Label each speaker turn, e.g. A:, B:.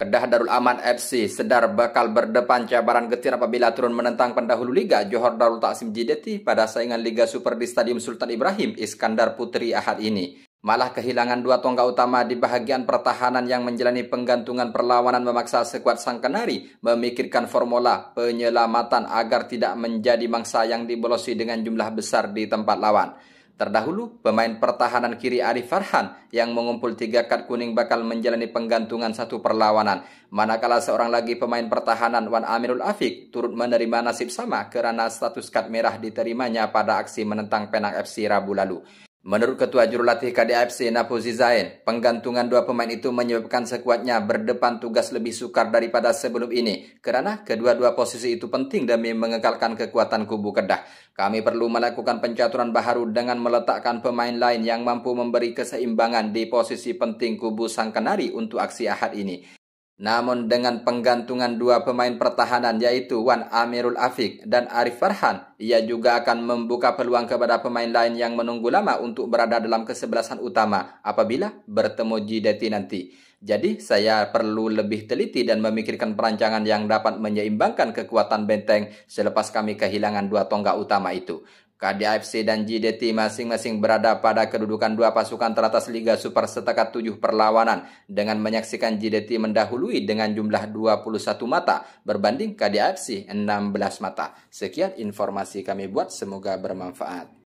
A: Kedah Darul Aman FC sedar bakal berdepan cabaran getir apabila turun menentang pendahulu Liga Johor Darul Taksim Jideti pada saingan Liga Super di Stadium Sultan Ibrahim Iskandar Putri Ahad ini. Malah kehilangan dua tonggak utama di bahagian pertahanan yang menjalani penggantungan perlawanan memaksa sekuat sang kenari memikirkan formula penyelamatan agar tidak menjadi mangsa yang dibolosi dengan jumlah besar di tempat lawan. Terdahulu, pemain pertahanan kiri Arif Farhan yang mengumpul tiga kad kuning bakal menjalani penggantungan satu perlawanan. Manakala seorang lagi pemain pertahanan Wan Amirul Afik turut menerima nasib sama kerana status kad merah diterimanya pada aksi menentang Penang FC Rabu lalu. Menurut Ketua Jurulatih KDAFC Napozi Zain, penggantungan dua pemain itu menyebabkan sekuatnya berdepan tugas lebih sukar daripada sebelum ini kerana kedua-dua posisi itu penting demi mengekalkan kekuatan kubu Kedah. Kami perlu melakukan pencaturan baharu dengan meletakkan pemain lain yang mampu memberi keseimbangan di posisi penting kubu Sang Kenari untuk aksi Ahad ini. Namun dengan penggantungan dua pemain pertahanan yaitu Wan Amirul Afik dan Arif Farhan, ia juga akan membuka peluang kepada pemain lain yang menunggu lama untuk berada dalam kesebelasan utama apabila bertemu Jideti nanti. Jadi saya perlu lebih teliti dan memikirkan perancangan yang dapat menyeimbangkan kekuatan benteng selepas kami kehilangan dua tonggak utama itu. KDAFC dan JDT masing-masing berada pada kedudukan dua pasukan teratas Liga Super setakat tujuh perlawanan dengan menyaksikan JDT mendahului dengan jumlah 21 mata berbanding KDAFC 16 mata. Sekian informasi kami buat, semoga bermanfaat.